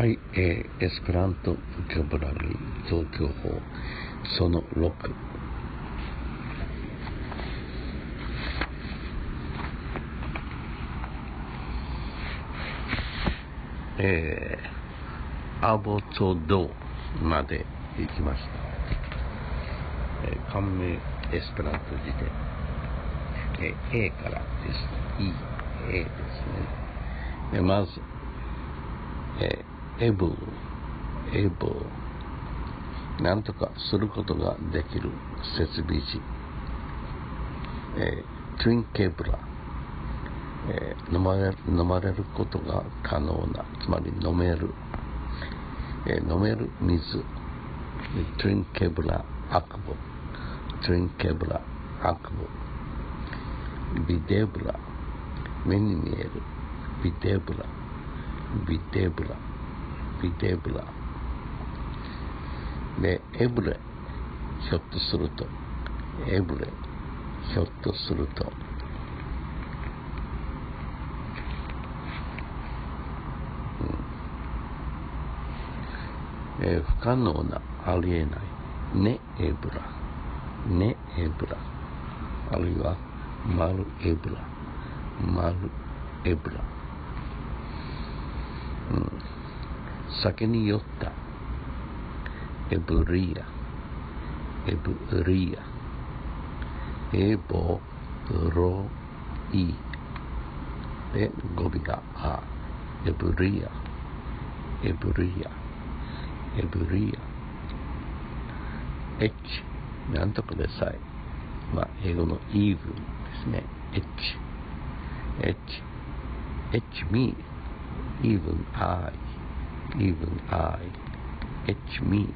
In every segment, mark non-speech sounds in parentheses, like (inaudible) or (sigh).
はい、えー、エスペラントボキャブラリー増強法その6えー、アボツォドまで行きました。えー、漢名エスペラント辞典、えー、A からです。E、A ですね。え、まず、えー、エブル、エブル、なんとかすることができる設備時、えー、トゥインケブラ、えー、飲まれ飲まれることが可能な、つまり飲める、えー、飲める水、トゥインケブラアクボ、トゥインケブラアクボ、ビデブラ、目に見える、ビデブラ、ビデブラ、ビデブラ。で、エブレ、ひょっとすると、エブレ、ひょっとすると、えー、不可能な、ありえない、ねエブラ、ねエブラ、あるいは、丸エブラ、丸エブラ。うん、酒に酔った、エブリア、エブリア、エボロイ、で、語尾があ、エブリア、エブリア。エブリア。エッチ。なんとかでさえ。まあ、英語の even ですね。エッチ。エッチ。エッチ me. even I. even I. エッチ me.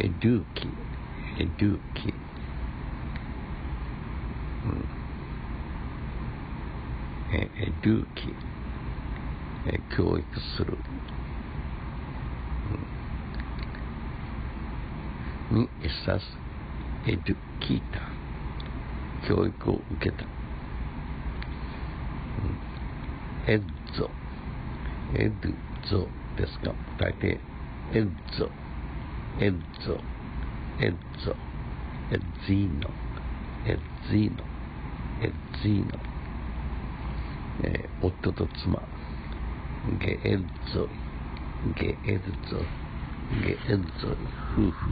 エドゥキ。エドゥキ。うん。え、エドゥキー。え、教育する。に estás eduquita 教育を受けた、エッゾエッゾですが大抵。エッゾエッゾエッゾエッジーノ。エッジーノ。エッジーノ、えー、夫と妻。ゲエッゾイゲエッゾイゲエッゾイ夫婦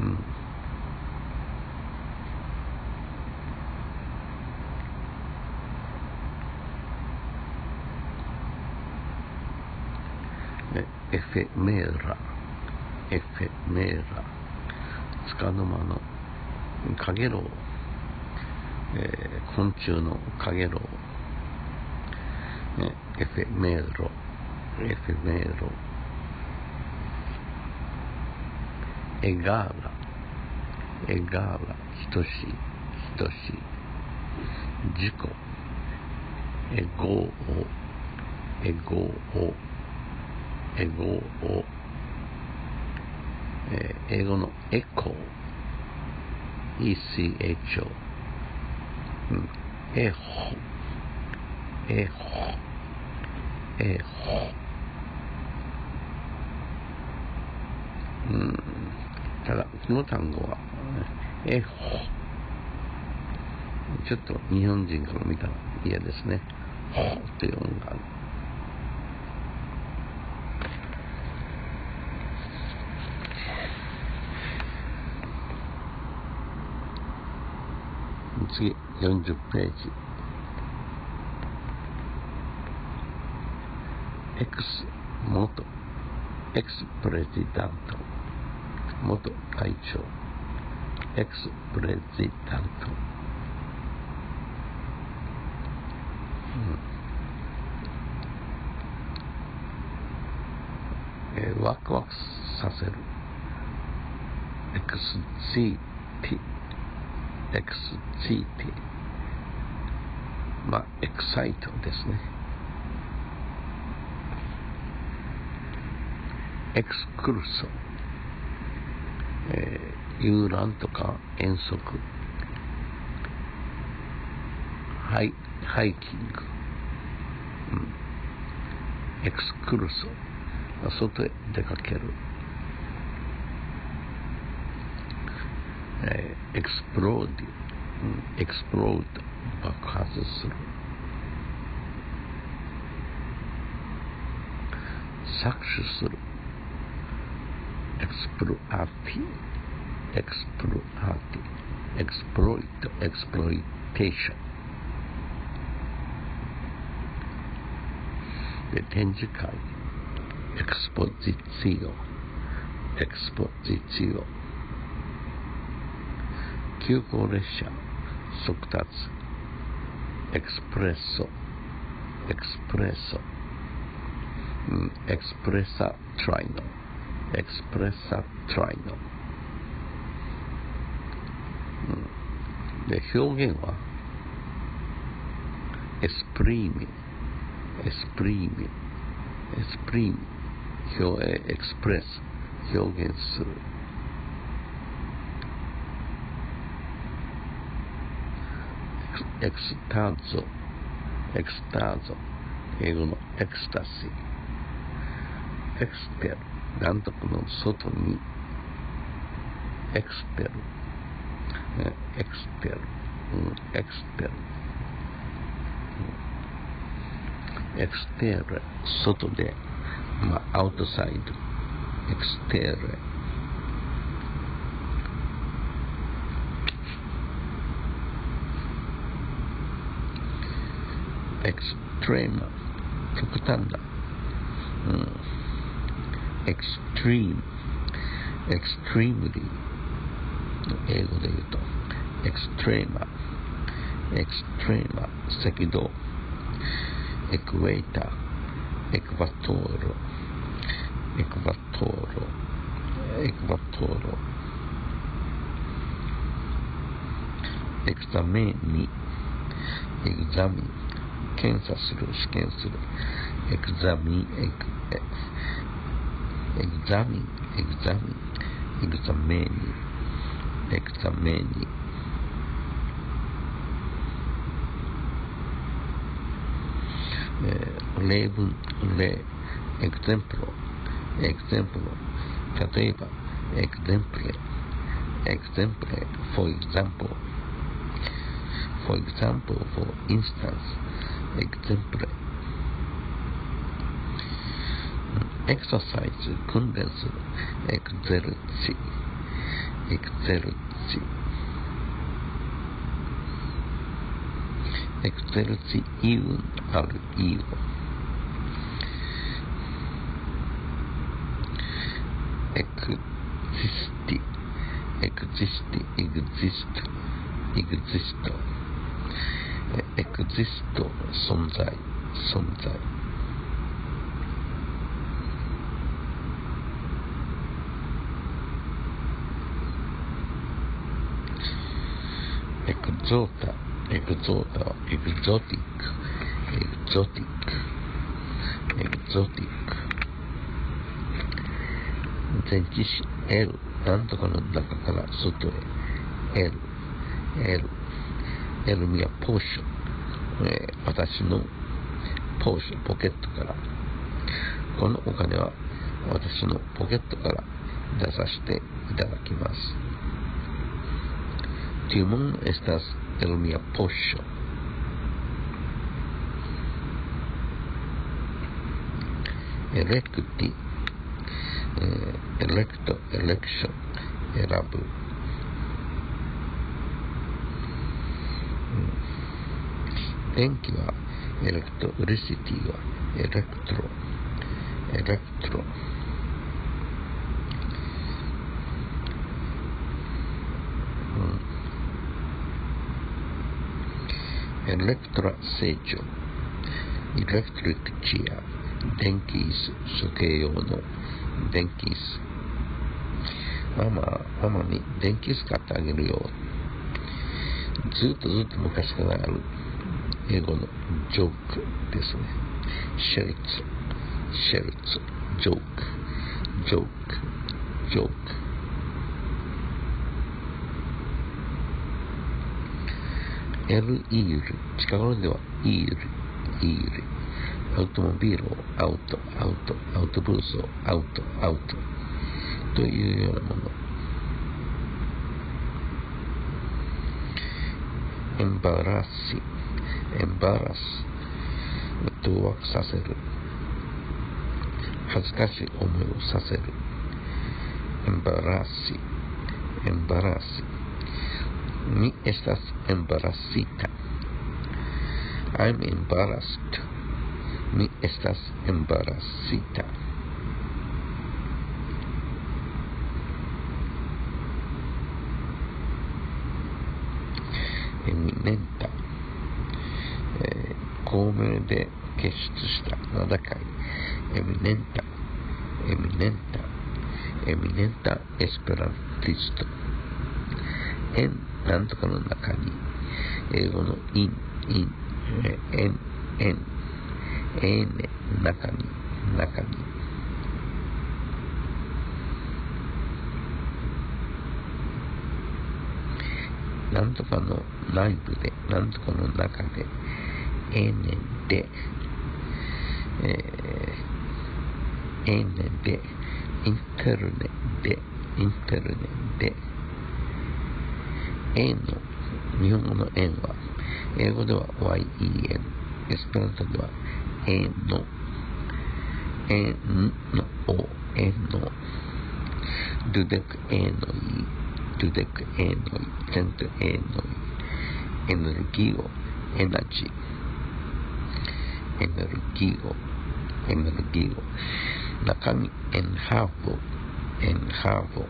うんエフェメーラエフェメーラつかの間のかげろう、えー、昆虫のかげろう、ね、エフェメー。ロエフェメー。ロエガーラ。エガーラ。等し。い等し。い自己エゴー。エゴー。エゴーえー、英語のエコー。ECHO うん。エホ。エホ。エホ。うん。ただ、この単語は、えほ。ちょっと日本人から見たら嫌ですね。ほという音がある。40ページ。X 元 X プレジダント元会長。X プレジダント、うん。えー、ワクワクさせる。XCT XCT まあエクサイトですね。エクスクルソ。えー、遊覧とか遠足。ハイハイキング、うん、エクスクルソ。外へ出かける、えー、エクスプローディ、うん、エクスプロード。爆発する搾取するエクスプロアティエクスプロアティエクスプロイトエクスプロイテーションで展示会エクスポジツィオエクスポジツィオ急行列車速達 エクスプレッソekspreso ekspresa trajno ekspresa trajno、うん、で表現は esprimi esprimi esprimi 表 express 表現するekstazo。ekstazo。英語のエクスタシー。 ekster。なんとこの外に。 ekster。ekster。ekster。ekstere 外で。まあアウトサイド。 eksterレエクストレーム極端な、うん extreme extremely 英語で言うと extrema extrema 赤道 equator equatoro equatoro equatoro ekzameni ekzameni 検査する、試験する。 ekzamen、ek、ekzamen、ekzamen、ekzameni、ekzameni。えー、例文、例、 ekzemplo、ekzemplo、例えば、エクゼンプレ、エクゼンプレ、for example, for example, for instance, example. Exercise condense exerci exerci exerci even or even Exist. Exist. exist exist エクジスト存在存在。エクゾータエクゾータエクゾティックエクゾティックエクゾティック。前置詞 L なんとかの中から外へ。L L エルミアポーション、え、私のポーション、ポケットから、このお金は私のポケットから出させていただきます。ティモン・エスタス・エルミア・ポッション。エレクティ、え、エレクト・エレクション、選ぶ。Denki wa electricity wa electro, electro. エレクトラ成長エレクトリックチア。電気椅子処刑用の電気椅子。ママママに電気椅子買ってあげるよ。ずっとずっと昔からある。英語のジョークですね。シェルツシェルツジョークジョークジョーク。el ir 近頃では ir ir アウトモビー。ルをアウトアウトアウトブースをアウトアウトというようなもの。エンバラシ embaras tu tua sasel hazkashi omeu sasel embarasi embarasi. Mi estas embarasita. I'm embarrassed mi estas embarasita. Eminente えー、巧妙で傑出した名高い。エミネンタ。エミネンタ。エミネンタエスペランティスト。エンなんとかの中に、英語の in, in, en, en, en 中に、中に、なんとかの内部で、なんとかの中で、えねで、えー、えねで、インテルネで、インテルネで、円の、日本語の。円は、英語では yen、エスペラントでは円の、円の、お、円の、ドゥデク円の。い、ドゥデク円の。い、セント円の。い、エネルギーを、エナジー、エネルギーを、エネルギーを、中身、エンハーボ、エンハーボ、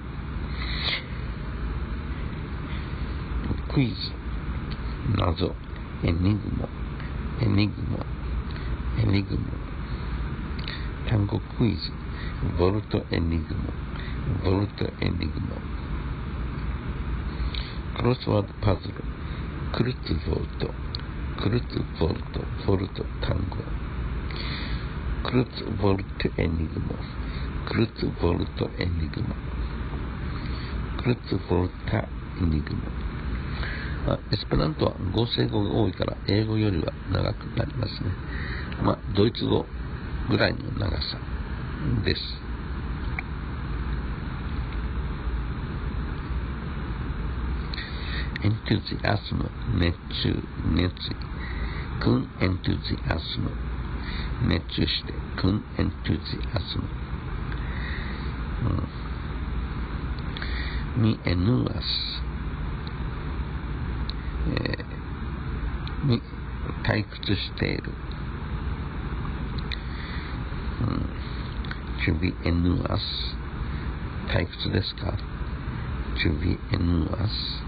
クイズ、謎、エニグモ、エニグモ、エニグモ、単語クイズ、ボルトエニグモ、ボルトエニグモ、クロスワードパズル、クルツボルト、クルツボルト、ボルト単語、クルツボルトエニグモ、クルツボルトエニグモ、クルツボルタエニグモ、まあ、エスペラントは合成語が多いから英語よりは長くなりますね。まあ、ドイツ語ぐらいの長さです。エントゥジアスム、熱中、熱意。クンエントゥジアスム。熱中して、クンエントゥジアスム。うん、ミエヌアス。えー、に退屈してる。うん、to be enuas 退屈ですか ?to be enuas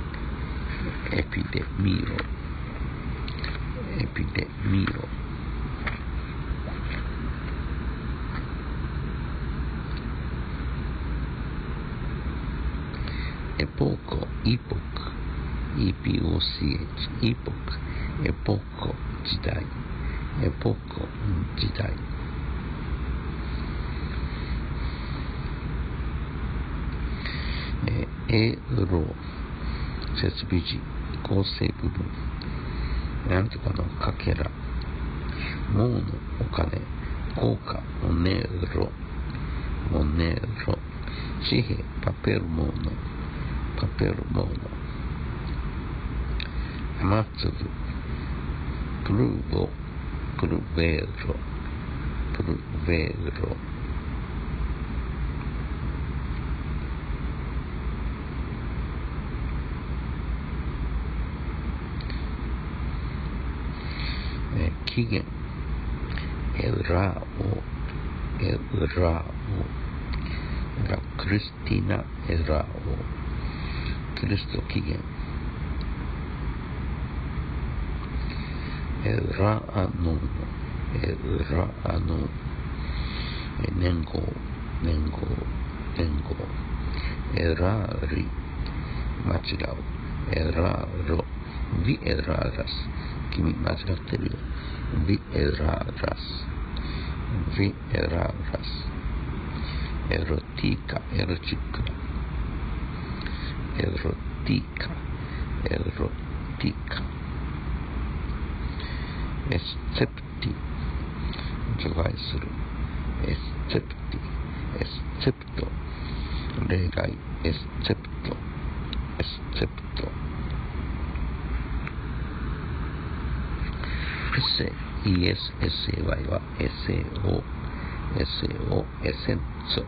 エピデミオ、エピデミックはエピデミオ、エピデミオ、エ。ポコ、イポク、EPOCH、イポク、エポコ、時代、エポック時代。えー、ロ設備時構成部分。なんとかのかけら。脳のお金。効果モネーロ。モネーロ。紙幣パペルモーノ。パペルモーノ。雨粒。プルーボ。プルベーロプルベーロ,プルベーロ。起源。エウラオ、エウラオ、クリスティナ・エウラオ、キリスト起源。エウラアノン、エウラアノン、年号、年号、年号、エラーリ、間違う、エラーロ、ヴィエラーラス、セプティエスセプト例外エスセ EFSA, E-S-S-A-Y, or S-A-O, S-A-O, Essenzo,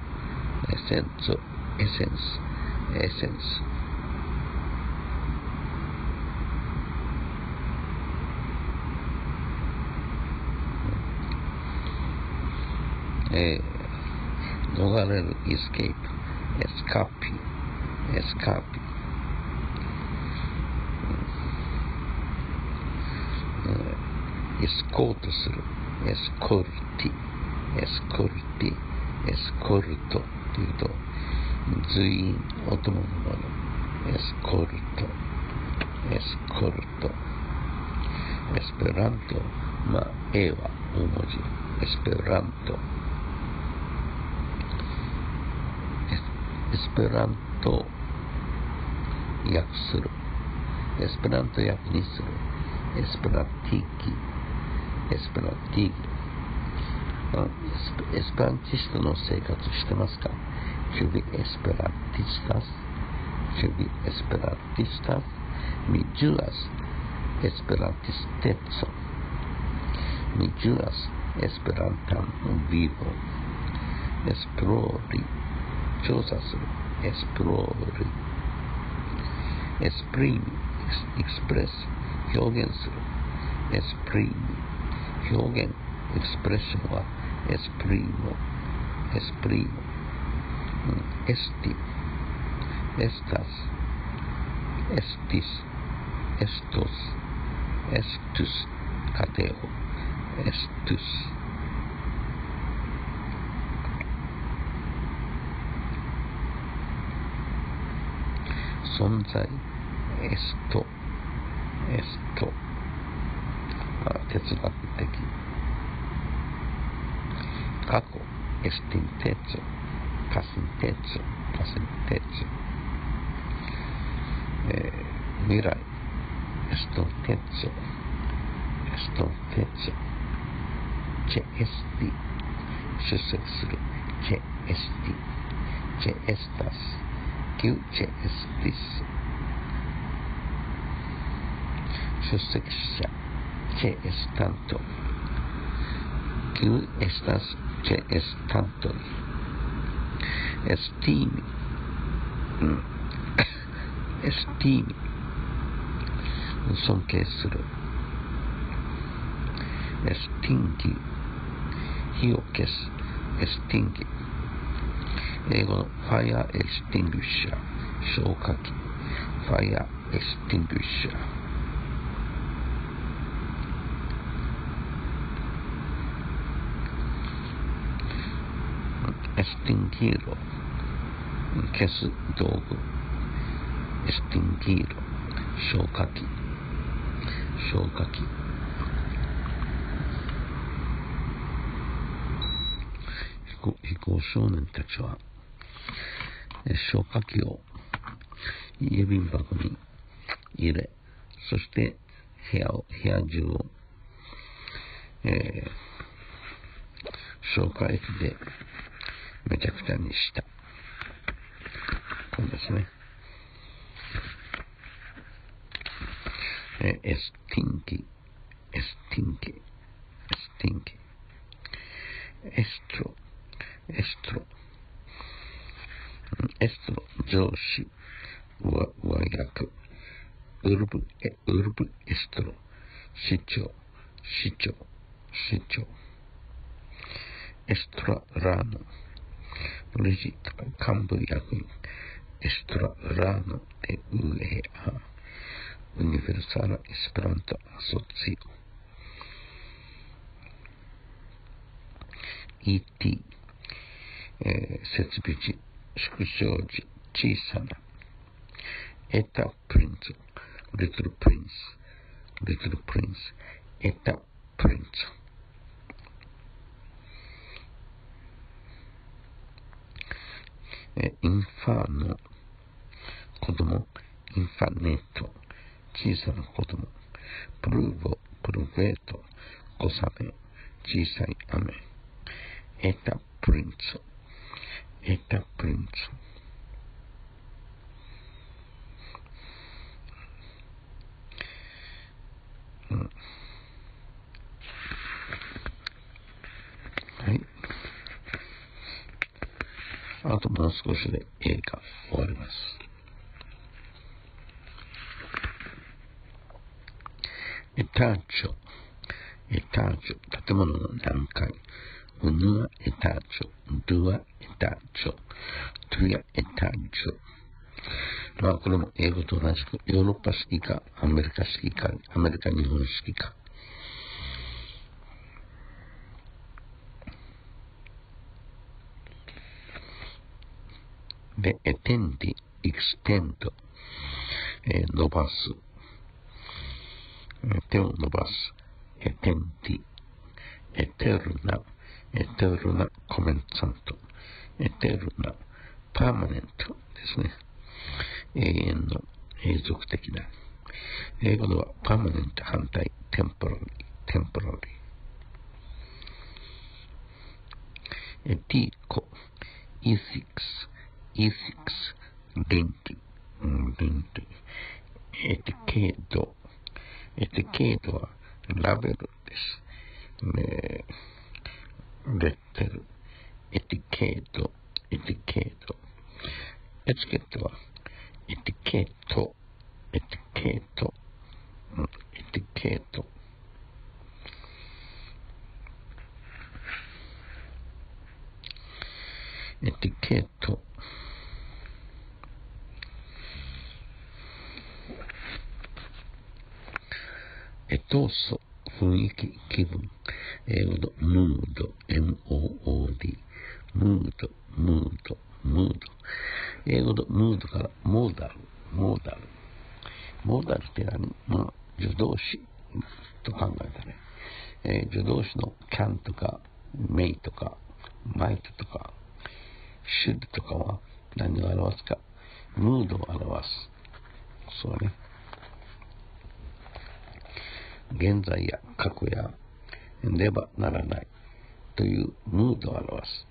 Essence, Essence. Eh, escape, escape, escape. スコートする、エスコルティ、エスコルティ、エスコルト。というと、随員、お供のもの、エスコルト、エスコルト、エスペラント、まあ、A は大文字、エスペラント、エスペラント。訳する。エスペラント訳にする。エスペラティキ。esperantigi. Ah, Esperantisto non seca tu shtemaska. Ĉu vi esperantistas? Ĉu vi esperantistas? Mi ĝuras esperantisteco. Mi ĝuras esperantan um vivo. Esplori. Ĵuzas esplori. Esprimi. Ex, express. Jogensru. Esprimi. 表現、エクスプレッションはエスプリモ、esprimo、esti、estas、estis、estos、estos、仮定を、estus。存在、 esto、esto。哲学的。過去エスティンテツカスンテツカスンテツ、えー、未来エストテツエストテツチ。ェエスティ出席する。チェエスティ。チェエスタス。Q チェエスティス。出席者。che estanto kiu estas ĉe estantoj estimi mm. (coughs) estimi. Un sonchestro estingi. Io che estingi. Ego fire extinguisher shokaki. Fire extinguisher エスティンギーロ。消す道具。エスティンギーロ。消火器。消火器。飛行少年たちは消火器を郵便箱に入れ、そして部屋を、部屋中を、えー、消火液でめちゃくちゃにした。こうですね。え、 estingi、estingi、estingi、エストロ、エストロ、エストロ、上司、和和訳、ウルブ、エウルブエストロ、市長、市長、市長、エストララーノ、legit 幹部役員、エストラ・ラーノ・デ・ウエア、ユニベルサラ・エスペランタ・アソcio、et、えー、接尾辞、縮小辞、小さな、 eta princo、Little Prince、Little Prince、eta princo、え infano子供、インファネート、小さな子供、プルーボ、プルベート、小雨、小さい雨、エタプリンツ、エタプリンツ。うん、はい。あともう少しで映画終わります。エターチョ、エターチョ、建物の段階。ウヌアエターチョ、ドゥアエターチョ、トゥヤエターチョ。まあ、これも英語と同じく、ヨーロッパ好きか、アメリカ好きか、アメリカ、日本好きか。で、 etendi、extend、えー、伸ばす。手を伸ばす。 etendi、eterna、eterna komencanto、eterna、permanent ですね。永遠の永続的な。英語では permanent 反対、 temporary、tempora ry。etiko、ethics、ethics, 倫理、倫理、 etikedo、etikedo はラベルです。ね、レッテル、 etikedo、etikedo。エチケットは etiketo、etiketo、etiketo。エティケート。え、とそ、雰囲気、気分。英語のムード、M-O-O-D。ムード、ムード、ムード。英語のムードからモーダル、モーダル。モーダルって何？まあ、助動詞と考えたね。えー、助動詞の can とか may とか might とか should とかは何を表すか？ムードを表す。そうね。現在や過去やねばならないというムードを表す。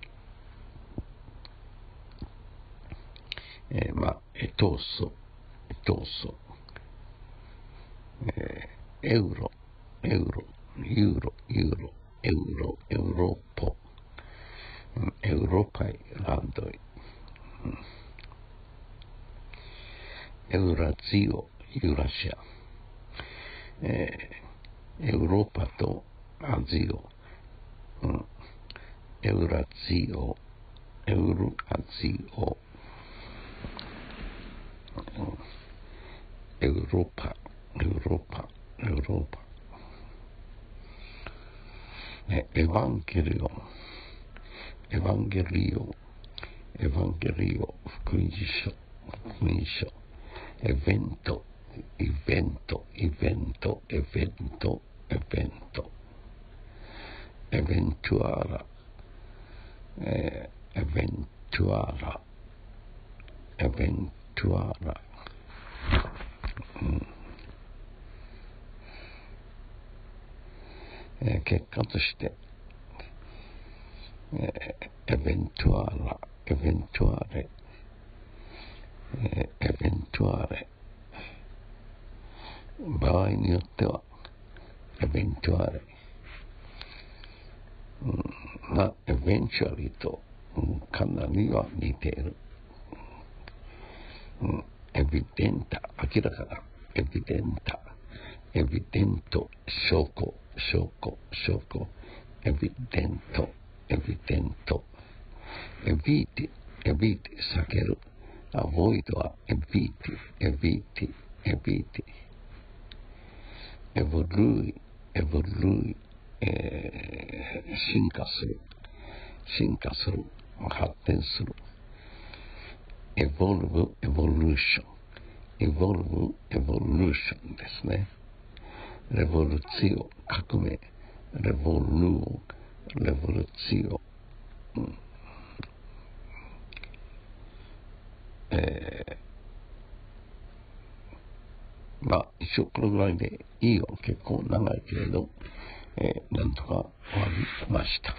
えー、まあ、エトーソ、エトーソ、えー、 eŭro、eŭro、ユーロ、ユーロ、 eŭro、Eŭropo、eŭropaj、landoj、Eŭrazio、ユーラシア、えー Eŭropa と Azio、うん、 Eŭrazio、Eŭrazio、うん、 Eŭropa、Eŭropa、Eŭropa。evangelio、evangelio、evangelio、福音書、福音書、エベント、イベント、イベント、イベント、イベント、 eventuala、えー、 eventuala、エベントゥアラ、うんえー、結果として、えー、エベントゥアラ、エベントゥアレ、えー、エベントゥアレ、場合によっては、エベンチュアリ。まあ、 eventually と、うん、かなりは似ている。うん、 evidenta、明らかな。 evidenta、evidento、証拠、証拠、証拠。 evidento、evidento。eviti、eviti、避ける。 avoid は eviti、eviti、eviti。エボルーイ、エボルーイ、えー、進化する。進化する、発展する。エボルブ、エボリューション。エボルブ、エボリューションですね。レボルツィオ、革命。レボルヌオ、レボルツィオ。うんえー、まあ、一応このぐらいでいいよ。結構長いけれど、えー、なんとか終わりました。